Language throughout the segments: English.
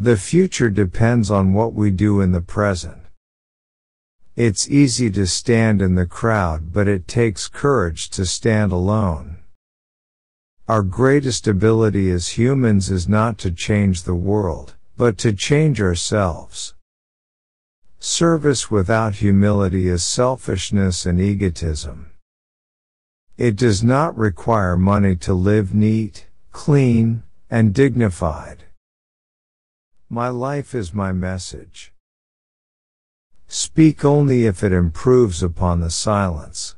The future depends on what we do in the present. It's easy to stand in the crowd, but it takes courage to stand alone. Our greatest ability as humans is not to change the world, but to change ourselves. Service without humility is selfishness and egotism. It does not require money to live neat, clean, and dignified. My life is my message. Speak only if it improves upon the silence.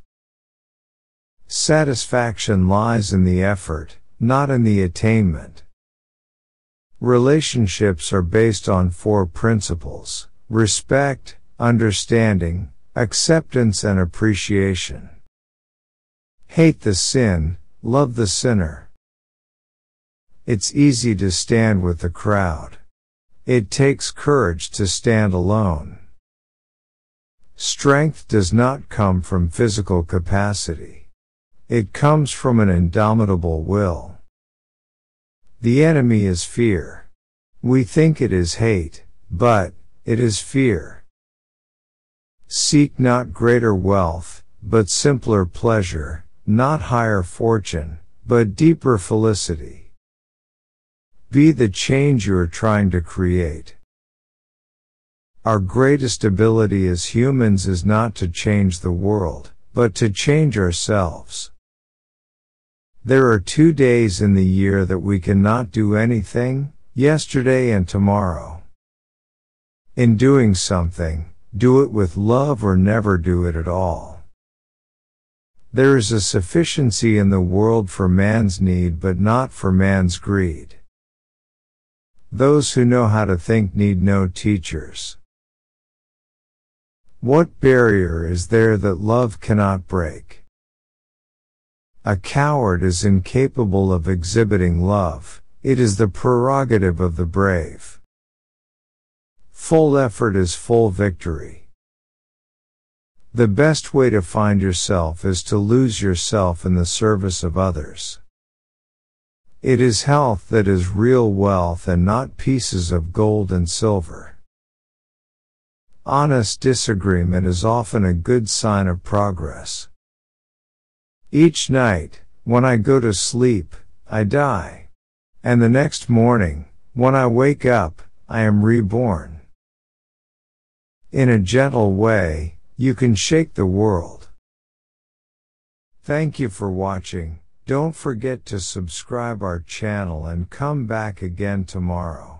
Satisfaction lies in the effort, not in the attainment. Relationships are based on four principles respect, understanding, acceptance, and appreciation. Hate the sin, love the sinner. It's easy to stand with the crowd. It takes courage to stand alone. Strength does not come from physical capacity. It comes from an indomitable will. The enemy is fear. We think it is hate, but it is fear. Seek not greater wealth, but simpler pleasure, not higher fortune, but deeper felicity. Be the change you are trying to create. Our greatest ability as humans is not to change the world, but to change ourselves. There are two days in the year that we cannot do anything, yesterday and tomorrow. In doing something, do it with love or never do it at all. There is a sufficiency in the world for man's need but not for man's greed. Those who know how to think need no teachers. What barrier is there that love cannot break? A coward is incapable of exhibiting love, it is the prerogative of the brave. Full effort is full victory. The best way to find yourself is to lose yourself in the service of others. It is health that is real wealth and not pieces of gold and silver. Honest disagreement is often a good sign of progress. Each night, when I go to sleep, I die. And the next morning, when I wake up, I am reborn. In a gentle way, you can shake the world. Thank you for watching. Don't forget to subscribe our channel and come back again tomorrow.